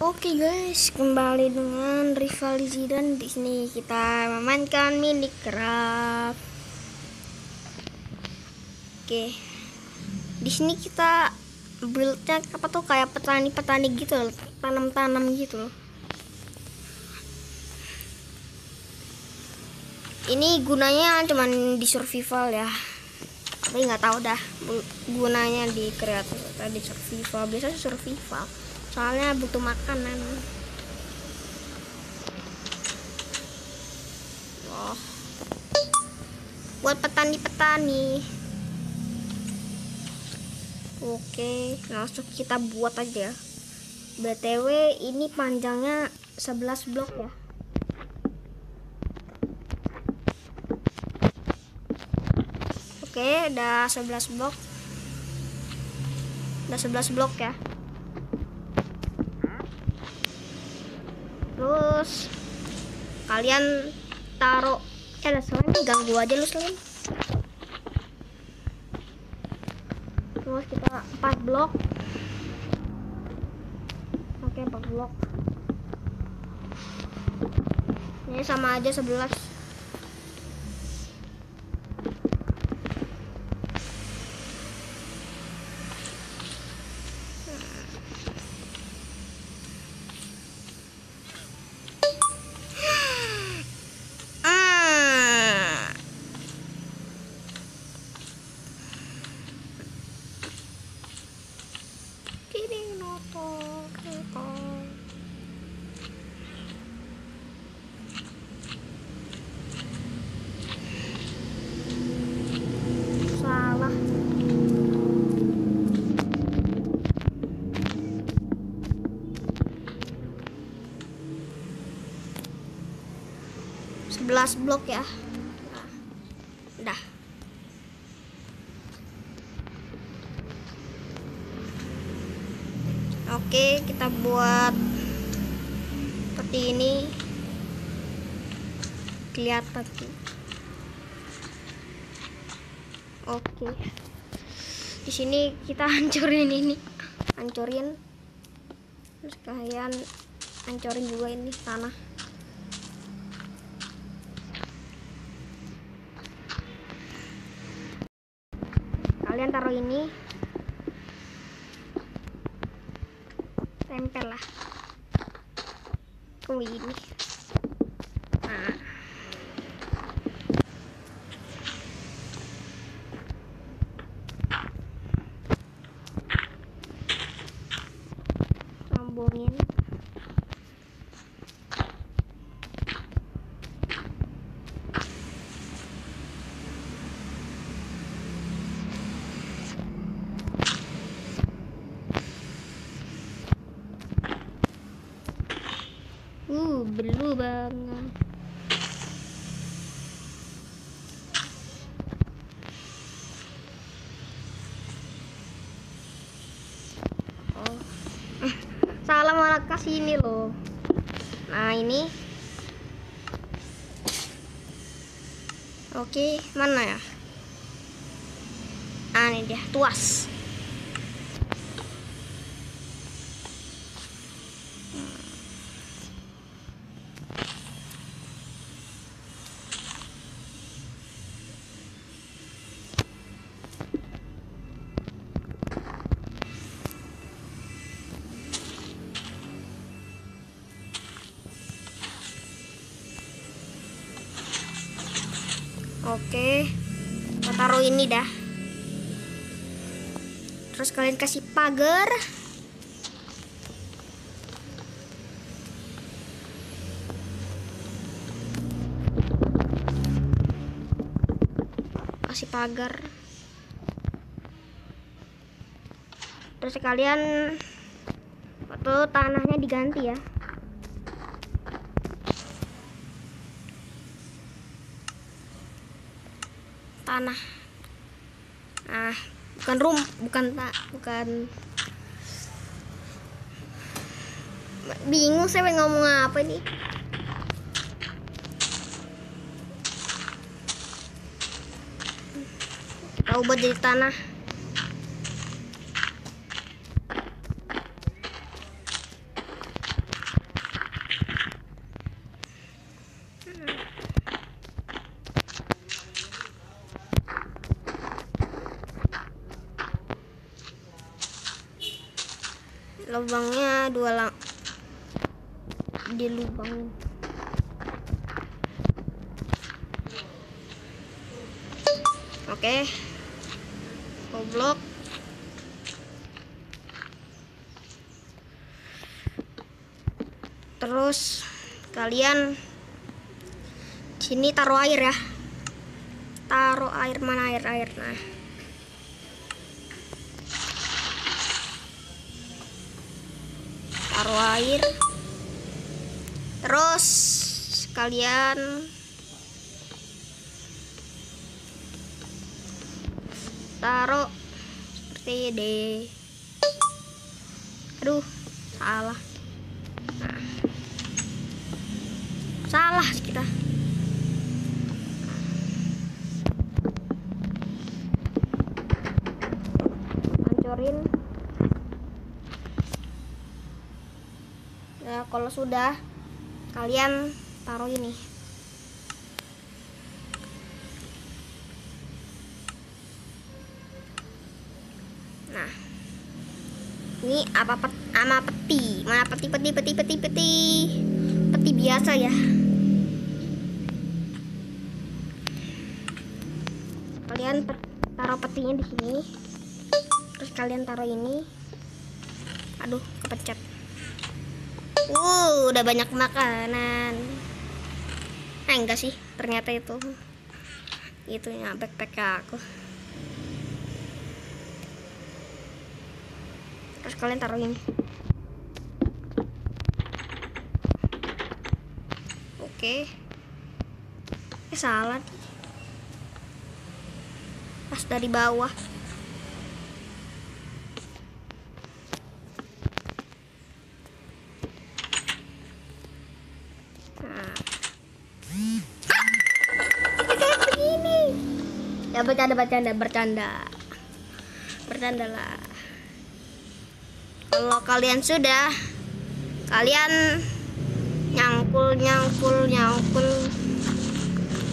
Oke guys, kembali dengan Rival Zidan di sini kita memainkan Minecraft. Oke, di sini kita buildnya apa tuh kayak petani-petani gitu tanam-tanam gitu. Ini gunanya cuman di survival ya, tapi nggak tahu dah gunanya di kreatif atau di survival. Biasanya survival soalnya butuh makanan. Wah. buat petani-petani. Oke langsung kita buat aja. Btw ini panjangnya 11 blok ya. Oke udah 11 blok. Udah 11 blok ya terus kalian taruh eh lah selain ganggu aja lu selain terus kita 4 blok. Oke 4 blok. Ini sama aja 11 11 blok ya. Nah, Udah. oke kita buat seperti ini. Kelihatan oke. Di sini kita hancurin ini. Hancurin. Terus kalian hancurin juga ini tanah. Kalian taruh ini. Tempel lah. Oh ini. Nah. Sambungin. Uh, belu banget. Oh. Eh, Salah malah kasih ini loh. Nah, ini. Oke, mana ya? Ah, ini dia, tuas. Oke, kita taruh ini dah. Terus kalian kasih pagar. Kasih pagar. Terus kalian waktu tanahnya diganti ya. Tanah. Ah bukan rum bukan tak bukan. Bingung saya pengen ngomong apa nih kita ubah jadi tanah lubangnya dua lang di lubang oke. Goblok. Terus kalian sini taruh air ya. Taruh air mana air air? Nah taruh air. Terus kalian taruh seperti di aduh salah. Salah kita hancurin ya kalau sudah kalian taruh ini. Nah ini apa pet, ama peti. Mana peti peti peti peti peti. Peti biasa ya. Kalian pet- taruh petinya di sini. Terus kalian taruh ini. Aduh kepecet uh udah banyak makanan. Eh enggak sih ternyata itu. Itu ya backpack aku. Terus kalian taruh ini. Oke. Eh salah. Pas dari bawah Nah. Kayak begini. Ya bercanda bercanda bercanda. Bercanda lah. Kalau kalian sudah kalian nyangkul nyangkul nyangkul.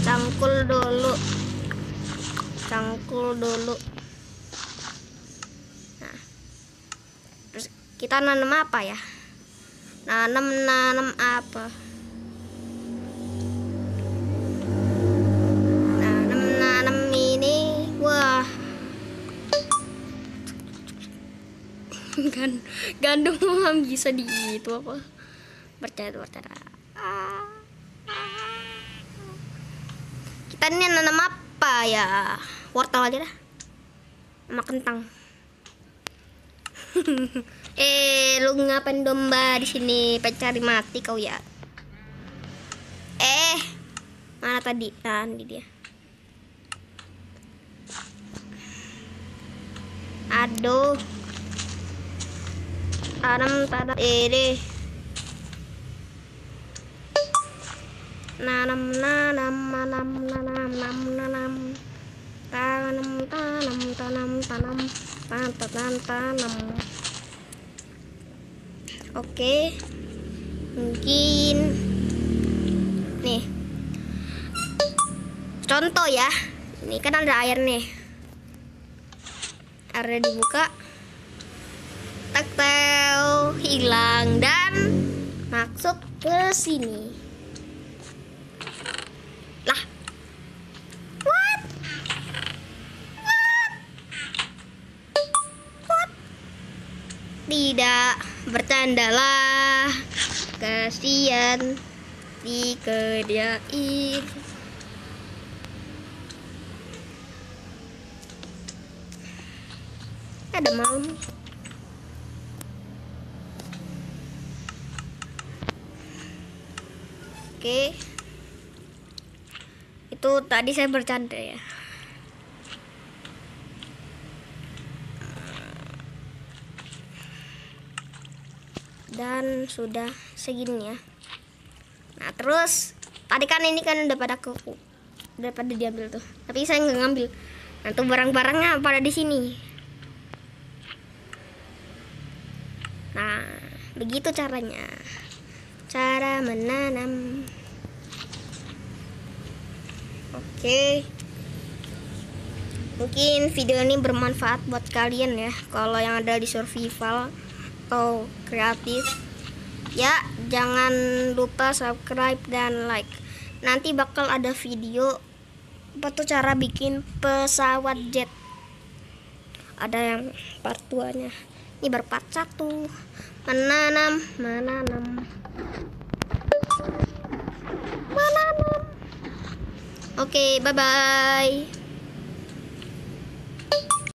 Cangkul dulu. Cangkul dulu. Nah terus kita nanam apa ya? Nanam nanam apa kan. Gandum bisa di itu apa? Bercanda Ah. kita ini nanam apa ya? Wortel aja dah. Sama kentang. Eh lu ngapain domba di sini? Pencari mati kau ya? Eh mana tadi? Nah dia. Aduh tanam tanam ini. Nanam nanam nanam nanam nanam nanam. Tanam tanam tanam tanam tanam tanam tanam. Oke. Mungkin nih. Contoh ya. Ini kan ada air nih. Airnya dibuka taktel hilang dan masuk ke sini. Lah. What? What? What? Tidak bercandalah. Kasihan dikerjain ada malam oke. Itu tadi saya bercanda ya. Dan sudah segini ya. Nah terus tadi kan ini kan udah pada kuku udah pada diambil tuh. Tapi saya nggak ngambil. Nah tuh barang-barangnya pada di sini. Nah begitu caranya. Cara menanam oke. Mungkin video ini bermanfaat buat kalian ya kalau yang ada di survival atau kreatif. Ya jangan lupa subscribe dan like. Nanti bakal ada video apa tuh cara bikin pesawat jet. Ada yang part 2 nya ini baru part 1 menanam menanam menanam oke bye bye